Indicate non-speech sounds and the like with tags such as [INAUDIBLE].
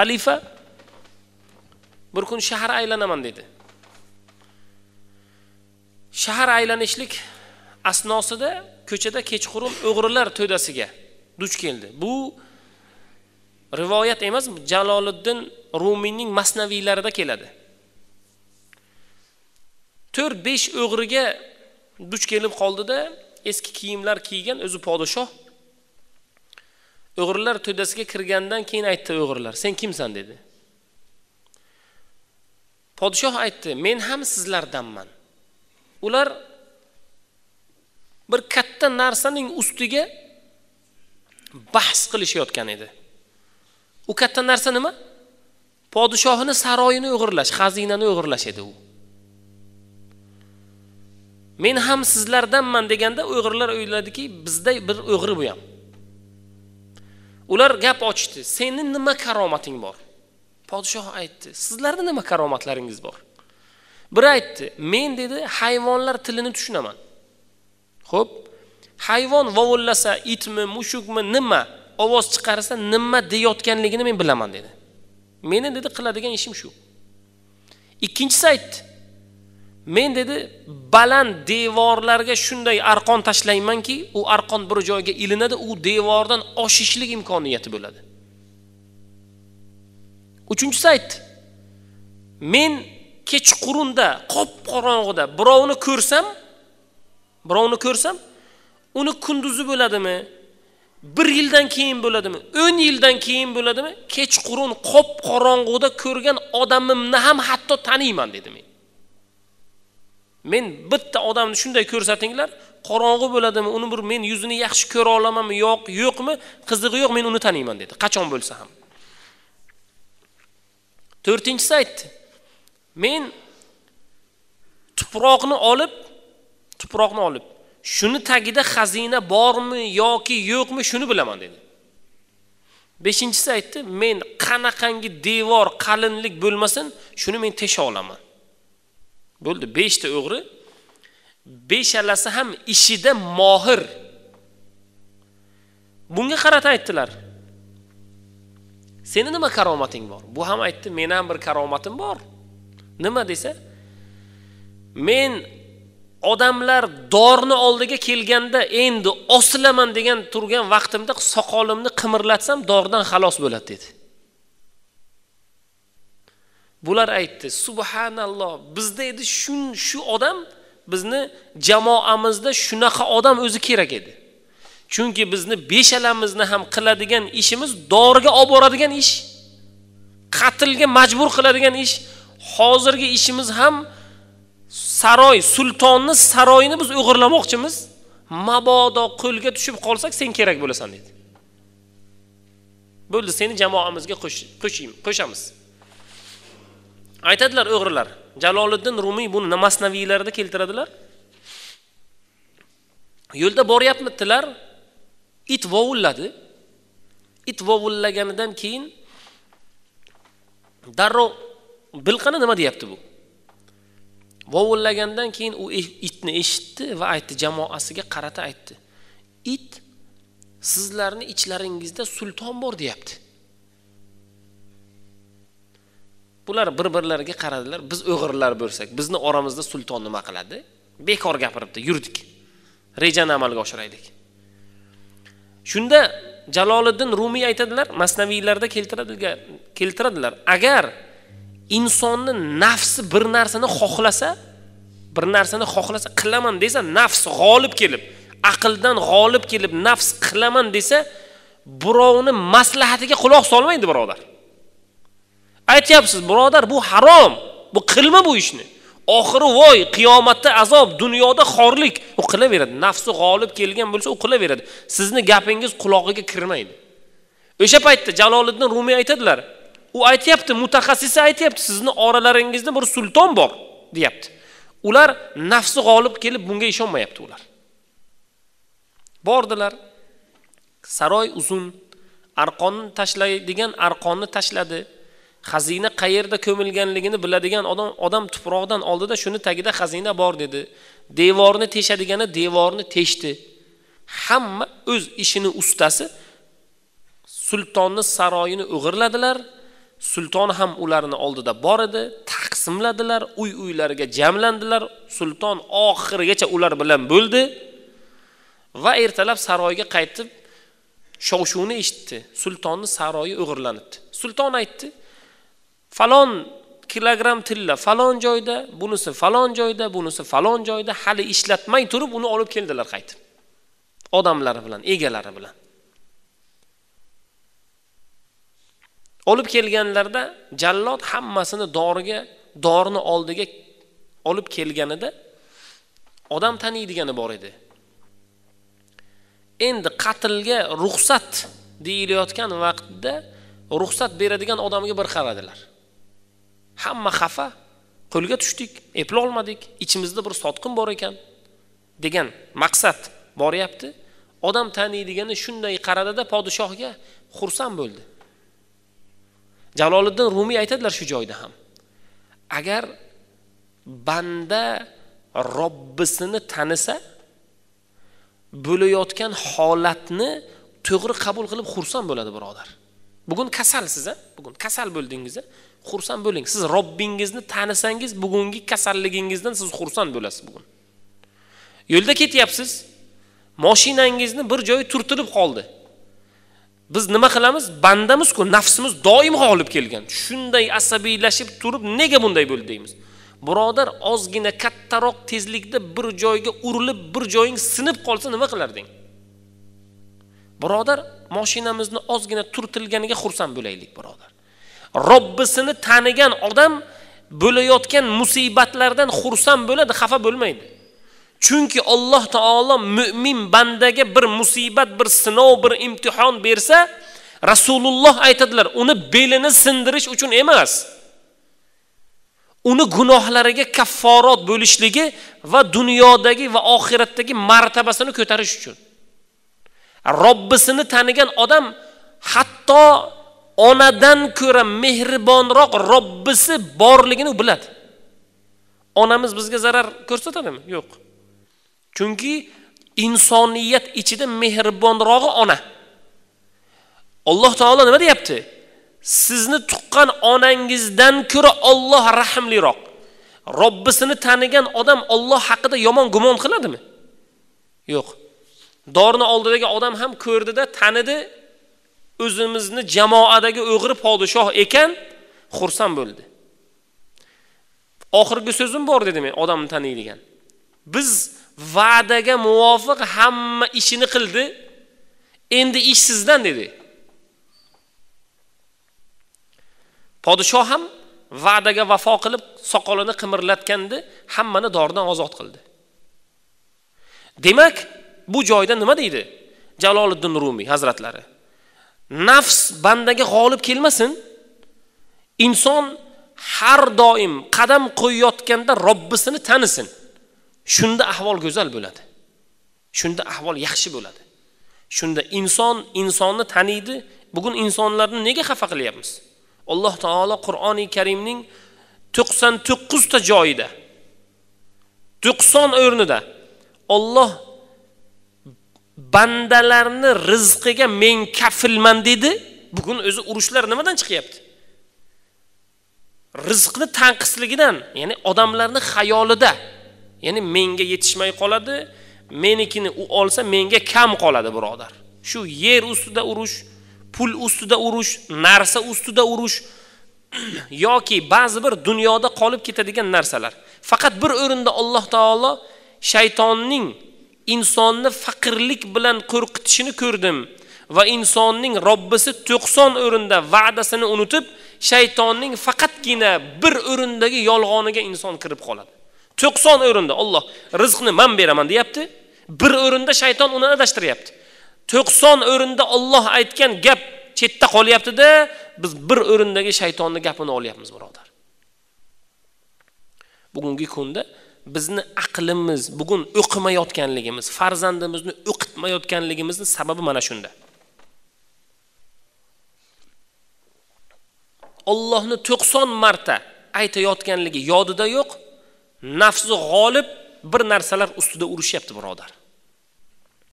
xalifa bir kun shahar aylanaman dedi. Shahar aylanishlik asnosida ko'chada kechqurun o'g'rilar to'dasiga duch keldi. Bu rivoyat emas jaloliddin rumiyning masnaviylarida keladi. To'rt besh o'g'riga duch kelib qoldida eski kiyimlar kiygan o'zi podshoh o'g'rilar to'dasiga kirgandan keyin aytdi o'g'rilar sen kimsan? dedi. Podshoh aytdi men ham sizlardanman. Ular bir katta narsaning ustiga bahs qilishayotgan edi. U katta narsa nima? Podshohini saroyini o'g'irlash xazinani o'g'irlash edi u. Men ham sizlardanman deganda o'g'irlar o'yladiki bizda bir o'g'ri bu ham. Ular gap ochdi. Seni nima karomating bor? Podshoh aytdi. Sizlarni nima karomatlaringiz bor? Biri aytdi. Men dedi hayvonlar tilini tushunaman. Ho'p hayvon vovullasa itmi mushukmi nima ovoz chiqarsa nima deyotganligini men bilaman dedi. Meni dedi qiladigan ishim shu. Ikkinchisi aytdi. Men dedi baland devorlarga shunday arqon tashlaymanki u arqon bir joyga ilinadi u devordan oshishlik imkoniyati bo'ladi. Uchinchisi aytdi men kechqurunda qop qorong'ida birovni ko'rsam birovni ko'rsam uni kunduzi bo'ladimi bir yildan keyin bo'ladimi o'n yildan keyin bo'ladimi kechqurun qop qorong'uda ko'rgan odamimni ham hatto taniyman dedi men. Men bitta odamni shunday ko'rsatinglar qorong'i bo'ladimi uni bir men yuzini yaxshi ko'ra olamanmi yo'q yo'qmi qizig'i yo'q men uni taniyman dedi. Qachon bo'lsa ham. To'rtinchisi aytdi men tuproqni olib tuproqni olib shuni tagida xazina bormi yoki yo'qmi shuni bilaman dedi. Beshinchisi aytdi men qanaqangi devor qalinlik bo'lmasin shuni men tesha olaman. Bo'ldi. Beshta o'g'ri beshalasi ham ishida mohir. Bunga qarata aytdilar seni nima karomating bor? Bu ham aytdi meni ham bir karomatim bor. Nima? desa men odamlar dorni oldiga kelganda endi osilaman degan turgan vaqtimda soqolimni qimirlatsam dordan xalos bo'ladi dedi. Bular aytdi subhanalloh bizda edi shu shu odam bizni jamoamizda shunaqa odam o'zi kerak edi. Chunki bizni beshalamizni ham qiladigan ishimiz doriga olib boradigan ish qatlga majbur qiladigan ish. Hozirgi ishimiz ham saroy sultonni saroyini biz o'g'irlamoqchimiz. Mabodo qo'lga tushib qolsak sen kerak bo'lasan dedi. Bo'ldi seni jamoamizga qo'shamiz. Aytadilar o'g'rilar jaloliddin rumiy buni masnaviylarda keltiradilar. Yo'lda boryapmidilar it vovulladi. It vovullaganidan keyin darrov bilqani nima deyapti bu? Vovullagandan keyin u e-, itni eshitdi va aytdi jamoasiga qarata aytdi. It sizlarni ichlaringizda sulton bor deyapti. Bular bir birlariga qaradilar biz o'g'irlar bo'lsak bizni oramizda sulton nima qiladi? Bekor gapiribdi yurdik. Rejani amalga oshiraylik. Shunda jaloliddin rumiy aytadilar masnaviylarda keltiradilar keltiradilar agar insonni nafsi bir narsani xohlasa bir narsani xohlasa qilaman desa nafs g'olib kelib aqldan g'olib kelib nafs qilaman desa birovni maslahatiga quloq solmaydi birodar. Aytyapsiz birodar bu harom. Bu qilma bu ishni. Oxiri voy qiyomatda azob dunyoda xorlik. U qilaveradi nafsi g'olib kelgan bo'lsa u qilaveradi. Sizni gapingiz qulog'iga kirmaydi. O'sha paytda jaloliddin rumiy aytadilar u aytyapti mutaxassisi aytyapti sizni oralaringizda bir sulton bor deyapti. Ular nafsi g'olib kelib bunga ishonmayapti ular. Bordilar saroy uzun arqonni tashlaydigan arqonni tashladi. Xazina qayerda ko'milganligini biladigan odam odam tuproqdan oldida shuni tagida xazina bor dedi. Devorni teshadigani devorni teshdi. Hamma o'z ishini ustasi sultonni saroyini o'g'irladilar. Sulton ham ularni oldida bor edi taqsimladilar uy uylariga jamlandilar. Sulton oxirigacha ular bilan bo'ldi va ertalab saroyga qaytib shov shuvni eshitdi. Sultonni saroyi o'g'irlanibdi. Sulton aytdi falon kilogramm tilla falon joyda bunisi falon joyda bunisi falon joyda hali ishlatmay turib uni olib keldilar qaytib. Odamlari bilan egalari bilan. Olib kelganlarda jallod hammasini doriga dorini oldiga olib kelganida odam taniydigani bor edi. Endi qatlga ruxsat deyilayotgan vaqtda ruxsat beradigan odamga bir qaradilar. Hamma xafa. Qo'lga tushdik eplolmadik ichimizda bir sotqin bor ekan degan maqsad boryapti. Odam taniydigani shunday qaradida podshohga xursand bo'ldi. Jaloliddin rumiy aytadilar shu joyda ham. Agar banda robbisini tanisa bo'layotgan holatni to'g'ri qabul qilib xursand bo'ladi birodar. Bugun kasalsiz a bugun kasal bo'ldingiz a xursand bo'ling. Siz robbingizni tanisangiz bugungi kasalligingizdan siz xursand bo'lasiz bugun. Yo'lda ketyapsiz. Moshinangizni bir joyi turtilib qoldi. Biz nima qilamiz? Bandamizku nafsimiz doim g'olib kelgan. Shunday asabiylashib turib nega bunday bo'ldi deymiz. Birodar ozgina kattaroq tezlikda bir joyga urilib bir joying sinib qolsa nima qilarding? Birodar moshinamizni ozgina turtilganiga xursand bo'laylik birodar. Robbisini tanigan odam bo'layotgan musibatlardan xursand bo'ladi xafa bo'lmaydi. Chunki alloh taolo mo'min bandaga bir musibat bir sinov bir imtihon bersa rasululloh aytadilar uni belini sindirish uchun emas. Uni gunohlariga kafforot bo'lishligi va dunyodagi va oxiratdagi martabasini ko'tarish uchun. Robbisini tanigan odam hatto onadan ko'ra mehribonroq robbisi borligini u biladi. Onamiz bizga zarar ko'rsatadimi? Yo'q. Chunki insoniyat ichida mehribonrog'i ona. Alloh taolo nima deyapti? Sizni tuqqan onangizdan ko'ra Alloh rahimliroq robbisini tanigan odam Alloh haqida yomon gumon qiladimi? Yo'q. Dorini oldidagi odam ham ko'rdida tanidi o'zimizni jamoadagi o'g'ri podshoh ekan xursand bo'ldi. Oxirgi so'zim bor dedi men odamni taniydigan. Biz va'daga muvofiq hamma ishini qildi endi ish sizdan dedi. Podshoh ham va'daga vafo qilib soqolini qimirlatganda hammani doridan ozod qildi. Demak bu joyda nima deydi? Jaloliddin rumiy hazratlari. Nafs bandaga g'olib kelmasin. Inson har doim qadam qo'yayotganda robbisini tanisin. Shunda ahvol go'zal bo'ladi. Shunda ahvol yaxshi bo'ladi. Shunda inson insonni taniydi. Bugun insonlarni nega xafa qilyapmiz? Alloh taolo qur'oni karimning to'qson to'qqizta joyida to'qson o'rnida olloh bandalarni rizqiga men kafilman dedi. Bugun o'zi urushlar nimadan chiqyapti? Rizqni tanqisligidan ya'ni odamlarni xayolida ya'ni menga yetishmay qoladi menikini u olsa menga kam qoladi birodar. Shu yer ustida urush pul ustida urush narsa ustida urush [CLEARS THROAT] yoki ba'zi bir dunyoda qolib ketadigan narsalar. Faqat bir o'rinda Alloh taolo shaytonning insonni faqirlik bilan qo'rqitishini ko'rdim. Va insonning robbisi 90 o'rinda va'dasini unutib shaytonning faqatgina bir o'rindagi yolg'oniga inson kirib qoladi. 90 o'rinda Alloh rizqni men beraman deyapti. Bir o'rinda shayton uni adashtiryapti. 90 o'rinda Alloh aytgan gap chetda qolyaptida biz bir o'rindagi shaytonni gapini olyapmiz, birodar. Bugungi kunda bizni aqlimiz, bugun o'qimayotganligimiz, farzandimizni o'qitmayotganligimizni sababi mana shunda. Allohni 90 marta aytayotganligi yodida yo'q, nafsi g'olib bir narsalar ustida urushyapti, birodar.